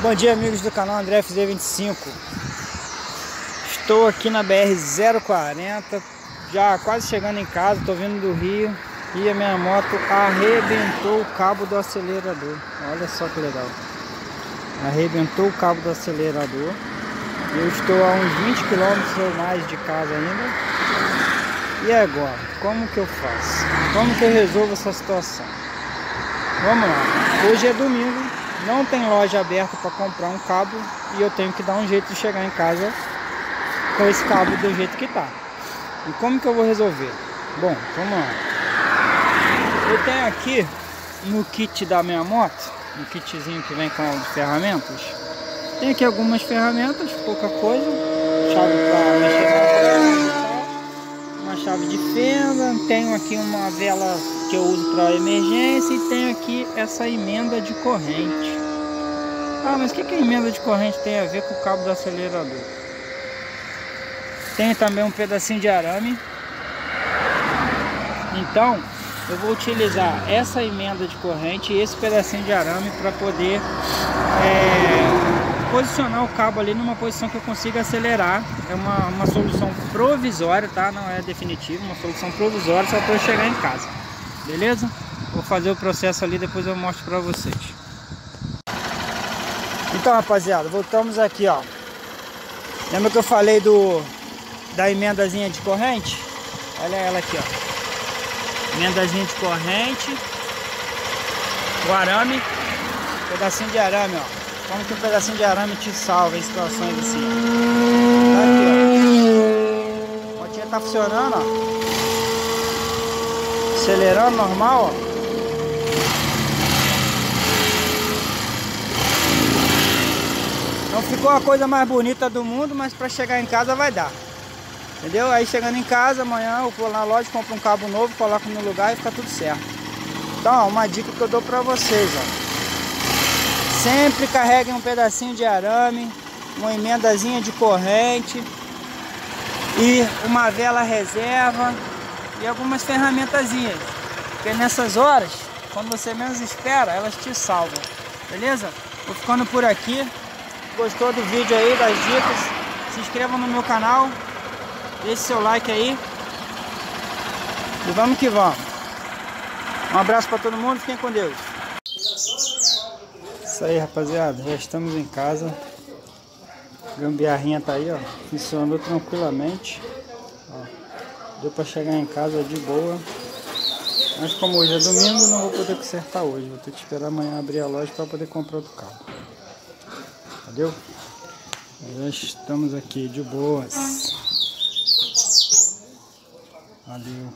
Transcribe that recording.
Bom dia amigos do canal André FZ25 Estou aqui na BR-040 Já quase chegando em casa, estou vindo do Rio E a minha moto arrebentou o cabo do acelerador Olha só que legal Arrebentou o cabo do acelerador Eu estou a uns 20 km ou mais de casa ainda E agora? Como que eu faço? Como que eu resolvo essa situação? Vamos lá Hoje é domingo não tem loja aberta para comprar um cabo e eu tenho que dar um jeito de chegar em casa com esse cabo do jeito que tá. E como que eu vou resolver? Bom, vamos lá. Eu tenho aqui no kit da minha moto, no kitzinho que vem com as ferramentas, tem aqui algumas ferramentas, pouca coisa, chave para mexer chave de fenda, tenho aqui uma vela que eu uso para emergência e tenho aqui essa emenda de corrente. Ah, mas o que, que a emenda de corrente tem a ver com o cabo do acelerador? Tem também um pedacinho de arame. Então, eu vou utilizar essa emenda de corrente e esse pedacinho de arame para poder é, posicionar o cabo ali numa posição que eu consiga acelerar. É uma, uma solução provisória, tá? Não é definitiva, uma solução provisória só para eu chegar em casa. Beleza? Vou fazer o processo ali, depois eu mostro para vocês. Então, rapaziada, voltamos aqui, ó. Lembra que eu falei do da emendazinha de corrente? Olha ela aqui, ó. Emendazinha de corrente. O arame. Pedacinho de arame, ó. Como que um pedacinho de arame te salva em situações assim. Tá aqui, ó. A motinha tá funcionando, ó. Acelerando normal, ó. Não ficou a coisa mais bonita do mundo, mas para chegar em casa vai dar. Entendeu? Aí chegando em casa, amanhã eu vou na loja, compro um cabo novo, coloco no lugar e fica tudo certo. Então, ó, uma dica que eu dou para vocês, ó. Sempre carreguem um pedacinho de arame, uma emendazinha de corrente e uma vela reserva e algumas ferramentazinhas. Porque nessas horas, quando você menos espera, elas te salvam. Beleza? Vou ficando por aqui. Gostou do vídeo aí, das dicas? Se inscreva no meu canal. Deixe seu like aí. E vamos que vamos. Um abraço para todo mundo. Fiquem com Deus. Isso aí, rapaziada. Já estamos em casa. Gambiarrinha tá aí, ó. Funcionou tranquilamente. Ó. Deu para chegar em casa de boa. Mas como hoje é domingo, não vou poder consertar hoje. Vou ter que esperar amanhã abrir a loja para poder comprar outro carro. Valeu? Já estamos aqui de boas. Valeu.